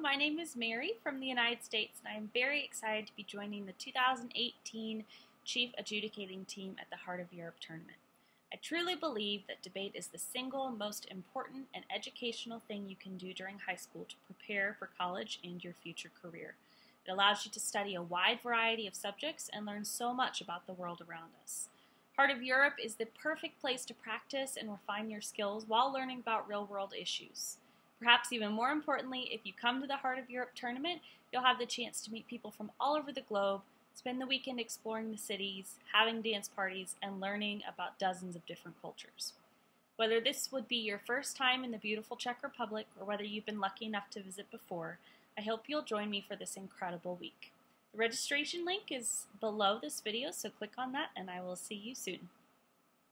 my name is Mary from the United States, and I am very excited to be joining the 2018 Chief Adjudicating Team at the Heart of Europe tournament. I truly believe that debate is the single most important and educational thing you can do during high school to prepare for college and your future career. It allows you to study a wide variety of subjects and learn so much about the world around us. Heart of Europe is the perfect place to practice and refine your skills while learning about real world issues. Perhaps even more importantly, if you come to the Heart of Europe tournament, you'll have the chance to meet people from all over the globe, spend the weekend exploring the cities, having dance parties, and learning about dozens of different cultures. Whether this would be your first time in the beautiful Czech Republic or whether you've been lucky enough to visit before, I hope you'll join me for this incredible week. The registration link is below this video, so click on that and I will see you soon.